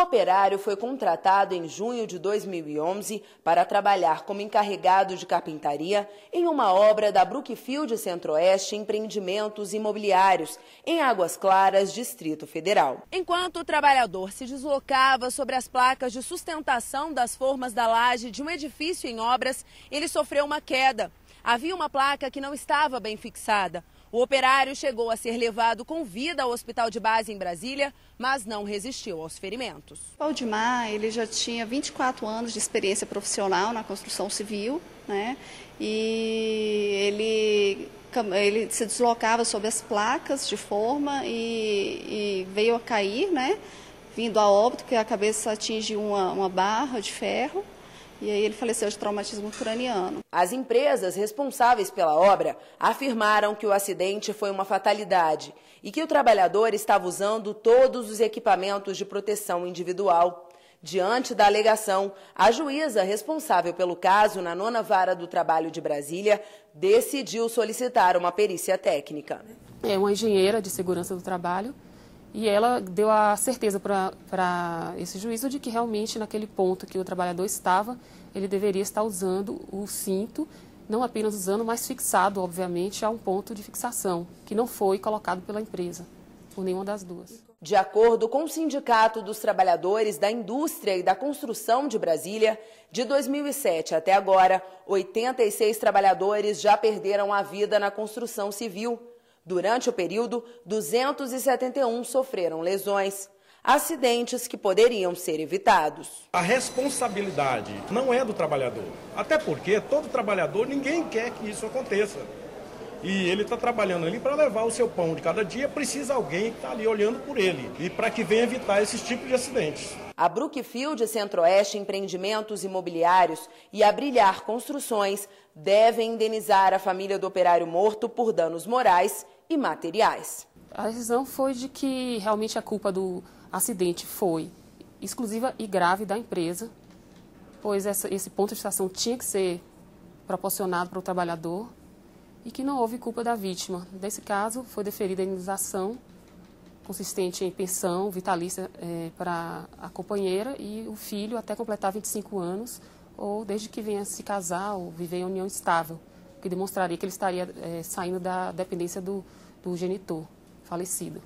operário foi contratado em junho de 2011 para trabalhar como encarregado de carpintaria em uma obra da Brookfield Centro-Oeste Empreendimentos Imobiliários, em Águas Claras, Distrito Federal. Enquanto o trabalhador se deslocava sobre as placas de sustentação das formas da laje de um edifício em obras, ele sofreu uma queda. Havia uma placa que não estava bem fixada. O operário chegou a ser levado com vida ao hospital de base em Brasília, mas não resistiu aos ferimentos. O Valdemar, ele já tinha 24 anos de experiência profissional na construção civil, né? E ele, ele se deslocava sobre as placas de forma e, e veio a cair, né? Vindo a óbito, que a cabeça atinge uma, uma barra de ferro. E aí ele faleceu de traumatismo craniano. As empresas responsáveis pela obra afirmaram que o acidente foi uma fatalidade e que o trabalhador estava usando todos os equipamentos de proteção individual. Diante da alegação, a juíza responsável pelo caso na nona vara do trabalho de Brasília decidiu solicitar uma perícia técnica. É uma engenheira de segurança do trabalho e ela deu a certeza para esse juízo de que realmente naquele ponto que o trabalhador estava, ele deveria estar usando o cinto, não apenas usando, mas fixado, obviamente, a um ponto de fixação, que não foi colocado pela empresa, por nenhuma das duas. De acordo com o Sindicato dos Trabalhadores da Indústria e da Construção de Brasília, de 2007 até agora, 86 trabalhadores já perderam a vida na construção civil. Durante o período, 271 sofreram lesões. Acidentes que poderiam ser evitados. A responsabilidade não é do trabalhador. Até porque todo trabalhador, ninguém quer que isso aconteça. E ele está trabalhando ali para levar o seu pão de cada dia, precisa alguém que está ali olhando por ele. E para que venha evitar esses tipos de acidentes. A Brookfield Centro-Oeste Empreendimentos Imobiliários e a Brilhar Construções devem indenizar a família do operário morto por danos morais e materiais. A decisão foi de que realmente a culpa do acidente foi exclusiva e grave da empresa, pois essa, esse ponto de estação tinha que ser proporcionado para o trabalhador e que não houve culpa da vítima. Nesse caso, foi deferida a indenização consistente em pensão vitalícia é, para a companheira e o filho até completar 25 anos ou desde que venha se casar ou viver em união estável, que demonstraria que ele estaria é, saindo da dependência do, do genitor falecido.